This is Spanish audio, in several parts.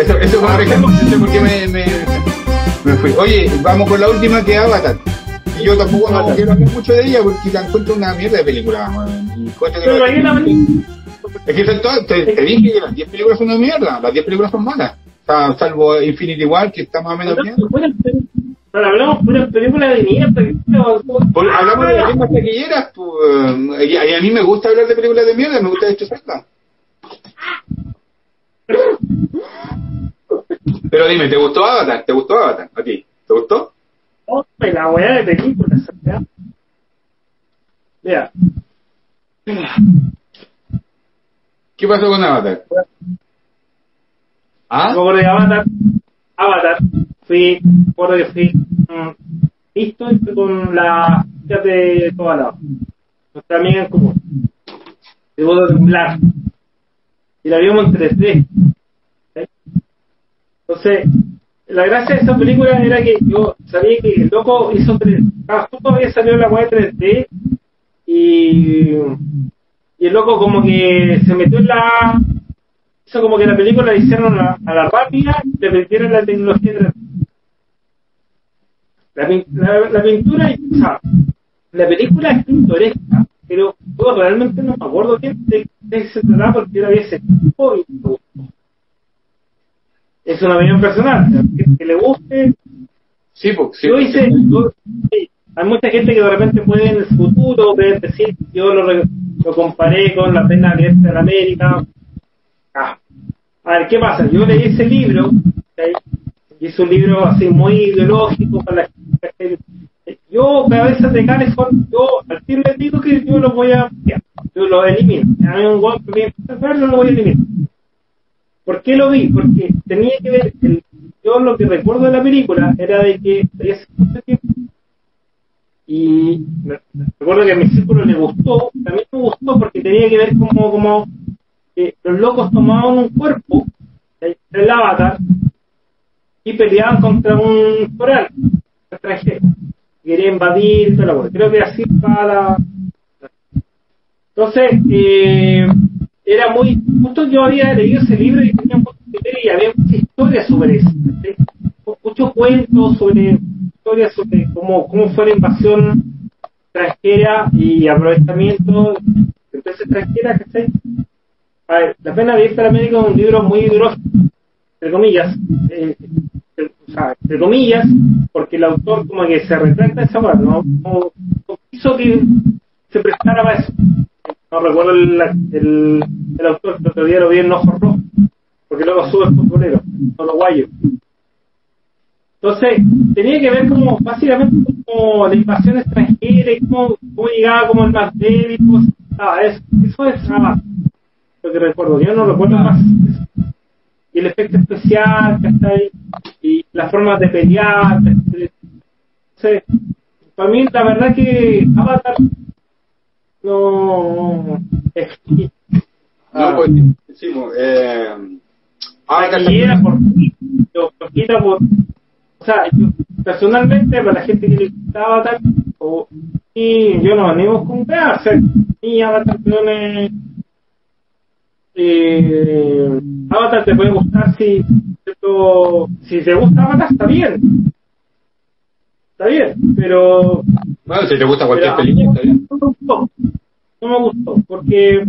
Eso, eso por ejemplo, no sé por qué me, me, me fui. Oye, vamos con la última que es Avatar. Y yo tampoco no quiero hablar mucho de ella porque la encuentro una mierda de película. Pero ahí la es que todas- te, te dije que las 10 películas son una mierda, las 10 películas son malas. Salvo Infinity War, que está más o menos bien. Pero hablamos de una película de mierda. Por- hablamos de las mismas taquilleras, pues, y, y a mí me gusta hablar de películas de mierda, me gusta destrozarlas. Pero dime, ¿te gustó Avatar? ¿Te gustó Avatar? ¿A ti? ¿Te gustó? Hombre, la weá de películas, ¿verdad? Mira, ¿Qué pasó con Avatar? ¿Ah? luego de Avatar, Avatar, fui, recuerdo que fui mm, listo y fui con la de toda la nuestra amiga en común, de boda de y la vimos en 3D. Entonces, la gracia de esa película era que yo sabía que el loco hizo 3D, ah, justo había salido la web 3D y, el loco como que se metió en la hizo como que la película la hicieron a, a la rápida y le metieron la tecnología 3D. La, la, la pintura, o sea, la película es pintoresca, pero yo realmente no me acuerdo qué se trataba porque vi ese tiempo y. Es una opinión personal, que, le guste, Sí, pues, sí. yo hice, yo- sí, hay mucha gente que de repente puede en el futuro ver, decir, yo lo, lo comparé con la pena abierta de la América. Ah. A ver, ¿qué pasa? Yo leí ese libro, ¿ok? y es un libro así muy ideológico para la gente. Yo, cabezas de California, yo al fin les digo que yo lo voy a ya, yo lo elimino. A mí un golpe empieza a lo voy a eliminar. ¿Por qué lo vi? Porque tenía que ver, el- yo lo que recuerdo de la película era de que tiempo y recuerdo que a mi círculo le gustó, también me gustó porque tenía que ver como, como que los locos tomaban un cuerpo, el, el avatar, y peleaban contra un coral extranjero. Quería invadir, toda la cosa. Creo que así para la... Entonces, eh, era muy... Justo yo había leído ese libro y tenía mucho ver y había mucha historia sobre eso. ¿sí? Muchos cuentos sobre historias sobre cómo, cómo fue la invasión extranjera y aprovechamiento de empresas extranjeras, ¿cachai? A ver, La pena abierta de América es un libro muy ideológico, entre comillas, eh, eh, entre comillas, porque el autor como que se retracta esa parte, ¿no? No, no quiso que se prestara para eso. No recuerdo el, el, el autor, pero otro día lo vi en Ojos Rojos, porque luego sube el futbolero, solo guayo. Entonces, tenía que ver como, básicamente, como la invasión extranjera y cómo, llegaba como el más débil, cómo se eso, eso es ah, lo que recuerdo, yo no recuerdo más. Y el efecto especial, ¿cachai? Y las formas de pelear. Entonces, para mí, la verdad que Avatar no es No, pues, sí, eh, Avatar taquillera por lo flojita por o sea yo personalmente para la gente que le gusta Avatar o y yo no animo con weá, o sea mi Avatar no me eh, Avatar te puede gustar si si te gusta Avatar está bien. Está bien pero Bueno, si te gusta cualquier a película, está bien. no no me gustó porque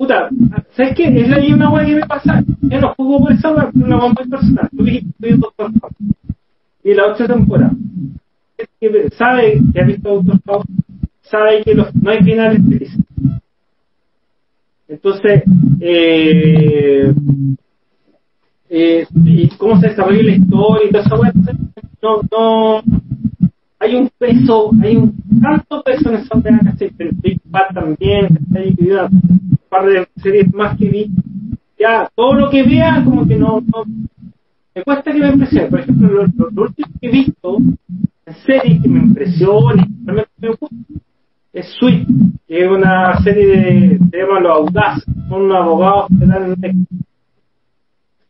puta, ¿sabes qué? Es la misma weá que me pasa. Yo no juego por esa weá, una weá personal. Yo vi, vi Doctor House. Y la otra temporada. Es que sabe que ha visto Doctor House, sabe que los, no hay finales felices. Entonces, eh, eh, y cómo se desarrolla la historia y esa weá, no, no, hay un peso, hay un tanto peso en esa weá, ¿cachai? Pero Big Bang también, ¿cachai? Par de series más que vi, ya, todo lo que vea, como que no, no me cuesta que me impresione. Por ejemplo, lo, lo- último que he visto en series que me impresiona realmente me gusta es Sweet, que es una serie de, se llama Los Audaces, son unos abogados que dan.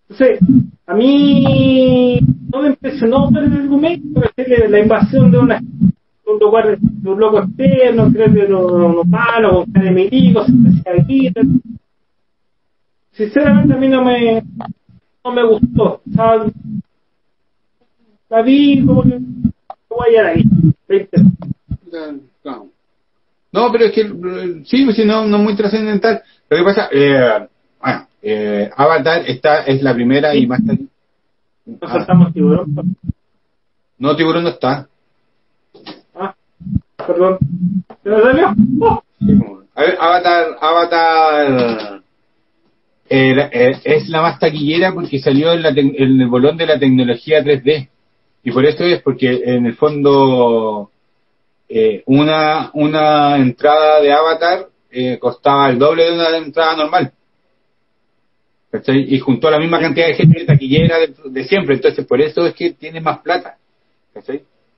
Entonces, a mí no me impresionó por el argumento, la invasión de una de un lugar de un loco externo, creo que lo, lo malo, con de milico, se hacía. Sinceramente a mí no me, no no me gustó. ¿sabes? La vi como que voy a ir ahí. 20. No. No, pero es que sí, pues, sí, no, no es muy trascendental. Lo que pasa, eh, bueno, eh, Avatar está, es la primera y más tarde. No saltamos tiburón. No, tiburón no está. Ah, perdón. ¿Se me salió? Oh. A ver, Avatar, Avatar eh, eh, es la más taquillera porque salió en, la tec- en el bolón de la tecnología 3D. Y por eso es porque en el fondo eh, una, una entrada de Avatar eh, costaba el doble de una entrada normal. Y juntó a la misma cantidad de gente taquillera de, siempre. Entonces por eso es que tiene más plata.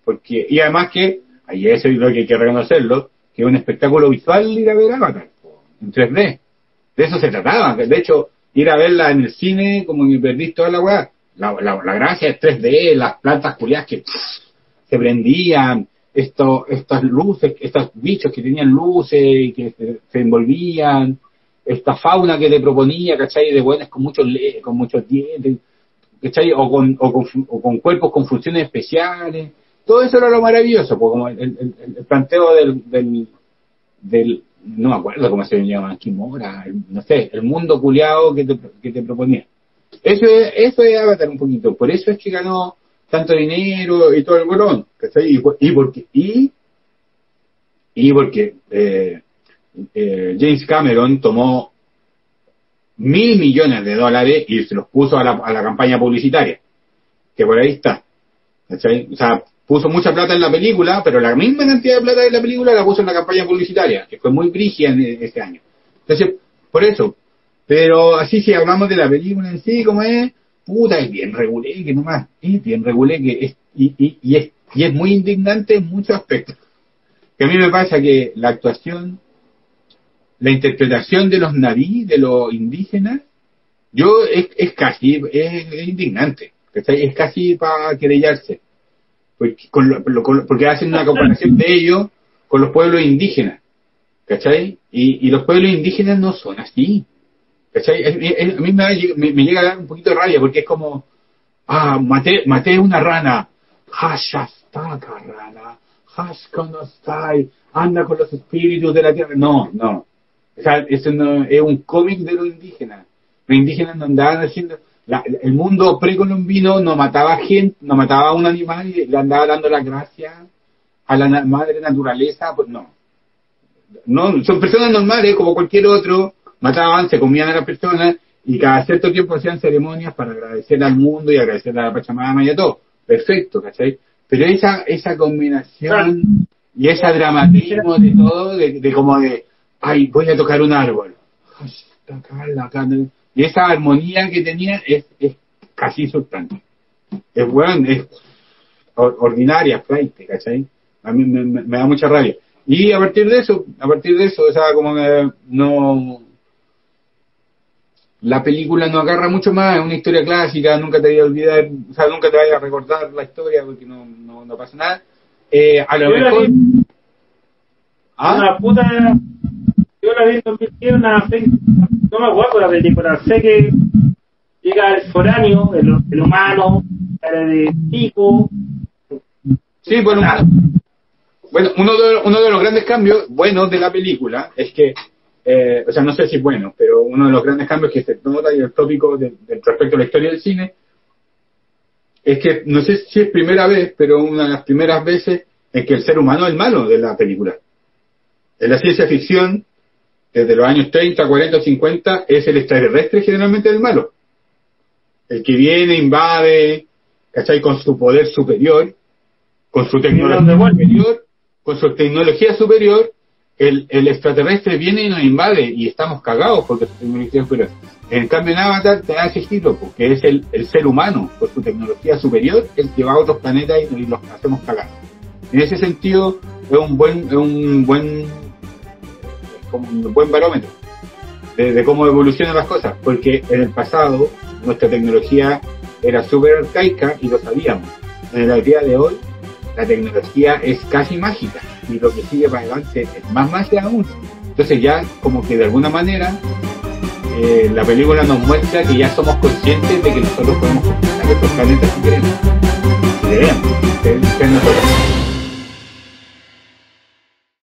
Porque, y además que, ahí eso es lo que hay que reconocerlo, que es un espectáculo visual ir a ver Avatar, en 3D. De eso se trataba. De hecho, ir a verla en el cine, como que perdís toda la weá. La, la, la gracia es 3D, las plantas culiadas que se prendían, esto, estas luces, estos bichos que tenían luces y que se envolvían, esta fauna que le proponía, ¿cachai? De buenas con muchos con muchos dientes, ¿cachai? O con, o con, o con cuerpos con funciones especiales. Todo eso era lo maravilloso, pues como el, planteo del, del, no me acuerdo cómo se llama, Kimora, no sé, el mundo culiado que te, que te proponía. Eso es, eso es Avatar un poquito, por eso es que ganó tanto dinero y todo el bolón, ¿cachai? Y, y porque, y, y porque eh, eh, James Cameron tomó mil millones de dólares y se los puso a la, a la campaña publicitaria, que por ahí está. O sea, puso mucha plata en la película, pero la misma cantidad de plata de la película la puso en la campaña publicitaria, que fue muy brígida en e- ese año. Entonces, por eso. Pero así si hablamos de la película en sí, como es, puta, es bien regulé, que nomás, es bien regulé, que es, y, y, y es, y es muy indignante en muchos aspectos. Que a mí me pasa que la actuación, la interpretación de los naví, de los indígenas, yo es, casi, es, indignante. Es casi para querellarse. Porque, hacen una comparación de ellos con los pueblos indígenas, ¿cachai? Y, y los pueblos indígenas no son así, ¿cachai? A mí me, llega a dar un poquito de rabia porque es como, ah, maté, maté una rana, hashastaka rana, hashkonostai, anda con los espíritus de la tierra. No, no. O sea, eso no, es un cómic de los indígenas. Los indígenas no andaban haciendo, la- el mundo precolombino no mataba gente, no mataba a un animal y le andaba dando la gracia a la na- madre naturaleza, pues no. No, son personas normales como cualquier otro, mataban, se comían a las personas y cada cierto tiempo hacían ceremonias para agradecer al mundo y agradecer a la Pachamama y a todo. Perfecto, ¿cachai? Pero esa, esa combinación y ese dramatismo de todo, de, de como de, ay, voy a tocar un árbol. Y esa armonía que tenía es, es casi insultante. Es bueno, es or- ordinaria, flight, ¿cachai? A mí me, me- me da mucha rabia. Y a partir de eso, a partir de eso, o sea, como que no... La película no agarra mucho más, es una historia clásica, nunca te vaya a olvidar, o sea, nunca te vaya a recordar la historia porque no, no, no pasa nada. Eh, a lo mejor... ¿Ah? Una puta. Yo la vi en 2010, una No me acuerdo la película. Sé que llega el foráneo, el, el humano, cara de pico. Sí, bueno, bueno uno, de, uno de los grandes cambios buenos de la película es que, eh, o sea, no sé si bueno, pero uno de los grandes cambios que se nota y el tópico de, de- respecto a la historia del cine es que, no sé si es primera vez, pero una de las primeras veces en que el ser humano es el malo de la película. En la ciencia ficción, desde los años 30, 40, 50, es el extraterrestre generalmente el malo. El que viene, invade, ¿cachai? Con su poder superior, con su tecnología superior, con su tecnología superior, el, el extraterrestre viene y nos invade y estamos cagados porque su tecnología superior. En cambio en Avatar te ese giro, porque es el, el ser humano, con su tecnología superior, el que va a otros planetas y, y los hacemos cagar. En ese sentido, es un buen, es un buen, como un buen barómetro de, cómo evolucionan las cosas, porque en el pasado nuestra tecnología era súper arcaica y lo sabíamos. En el día de hoy, la tecnología es casi mágica y lo que sigue para adelante es más mágica aún. Entonces ya como que de alguna manera eh, la película nos muestra que ya somos conscientes de que nosotros podemos conquistar estos planetas si queremos. Si queremos, ser nosotros.